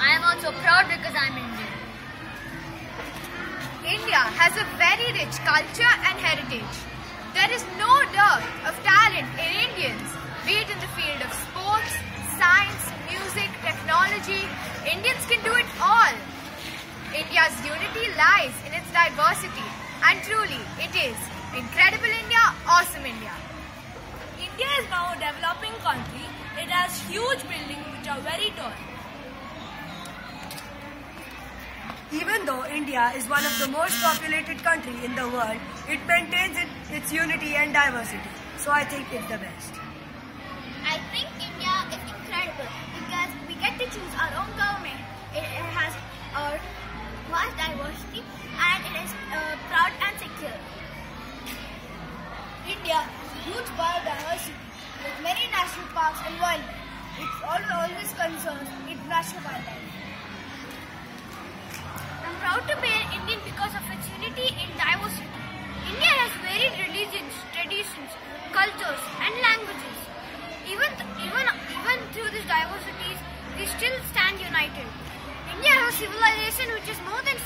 I am also proud because I'm Indian. India has a very rich culture and heritage. There is no dearth of talent in Indians, be it in the field of sports, science, music, technology. Indians can do it all. India's unity lies in its diversity, and truly, it is incredible India, awesome India. India is now a developing country. It has huge buildings which are very tall. Even though India is one of the most populated country in the world, it maintains it, its unity and diversity. So I think it's the best. I think India is incredible because we get to choose our own government. It, it has a vast diversity and it is uh, proud and secure. India has huge biodiversity with many national parks and wildlife. It always concerns international wildlife. Cultures, and languages. Even, even, even through these diversities, we still stand united. India has a civilization which is more than